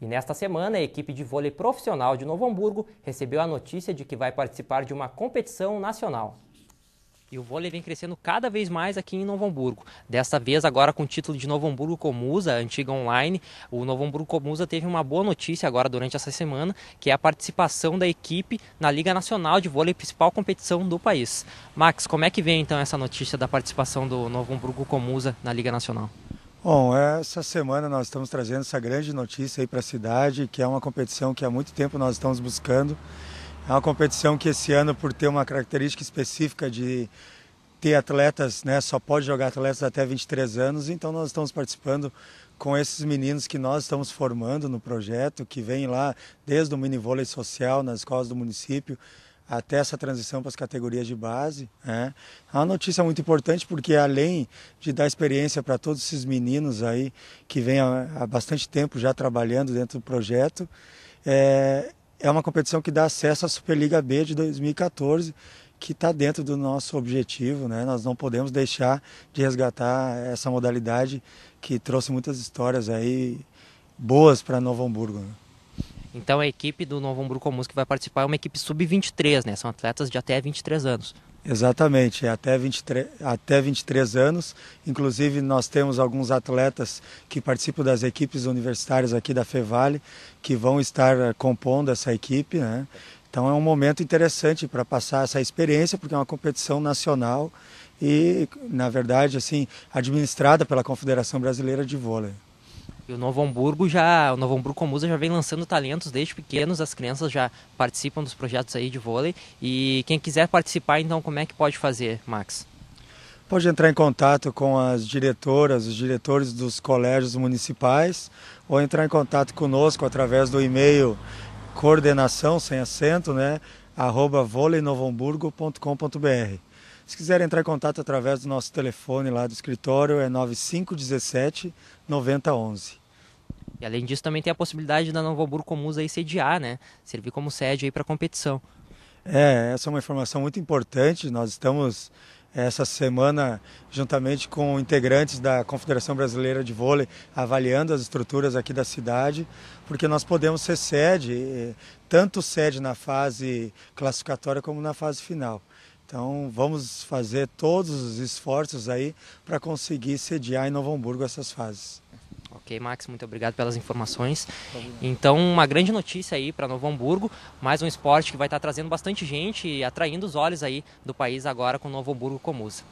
E nesta semana, a equipe de vôlei profissional de Novo Hamburgo recebeu a notícia de que vai participar de uma competição nacional. E o vôlei vem crescendo cada vez mais aqui em Novo Hamburgo. Desta vez, agora com o título de Novo Hamburgo Comusa, antiga online, o Novo Hamburgo Comusa teve uma boa notícia agora durante essa semana, que é a participação da equipe na Liga Nacional de Vôlei, principal competição do país. Max, como é que vem então essa notícia da participação do Novo Hamburgo Comusa na Liga Nacional? Bom, essa semana nós estamos trazendo essa grande notícia aí para a cidade, que é uma competição que há muito tempo nós estamos buscando. É uma competição que esse ano, por ter uma característica específica de ter atletas, né, só pode jogar atletas até 23 anos, então nós estamos participando com esses meninos que nós estamos formando no projeto, que vem lá desde o mini vôlei social nas escolas do município até essa transição para as categorias de base. Né? É uma notícia muito importante porque além de dar experiência para todos esses meninos aí que vêm há, bastante tempo já trabalhando dentro do projeto, é, é uma competição que dá acesso à Superliga B de 2014, que está dentro do nosso objetivo. Né? Nós não podemos deixar de resgatar essa modalidade que trouxe muitas histórias aí boas para Novo Hamburgo. Né? Então a equipe do Novo Hamburgo Comuns que vai participar é uma equipe sub-23, né? São atletas de até 23 anos. Exatamente, é até 23, até 23 anos. Inclusive, nós temos alguns atletas que participam das equipes universitárias aqui da Fevale, que vão estar eh, compondo essa equipe. Né? Então, é um momento interessante para passar essa experiência, porque é uma competição nacional e, na verdade, assim, administrada pela Confederação Brasileira de Vôlei. E o Novo Hamburgo já, o Novo Hamburgo Comusa já vem lançando talentos desde pequenos, as crianças já participam dos projetos aí de vôlei. E quem quiser participar, então como é que pode fazer, Max? Pode entrar em contato com as diretoras, os diretores dos colégios municipais, ou entrar em contato conosco através do e-mail coordenação sem acento, né, arroba vôleinovomburgo.com.br. Se quiser entrar em contato através do nosso telefone lá do escritório, é 9517 9011. E além disso, também tem a possibilidade da Novo Hamburgo Comuns aí sediar, né? Servir como sede aí para a competição. É, essa é uma informação muito importante. Nós estamos essa semana, juntamente com integrantes da Confederação Brasileira de Vôlei, avaliando as estruturas aqui da cidade, porque nós podemos ser sede, tanto sede na fase classificatória como na fase final. Então vamos fazer todos os esforços aí para conseguir sediar em Novo Hamburgo essas fases. Ok, Max, muito obrigado pelas informações. Então, uma grande notícia aí para Novo Hamburgo, mais um esporte que vai estar trazendo bastante gente e atraindo os olhos aí do país agora com Novo Hamburgo Comusa.